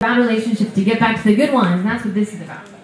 Bad relationships to get back to the good ones. And that's what this is about.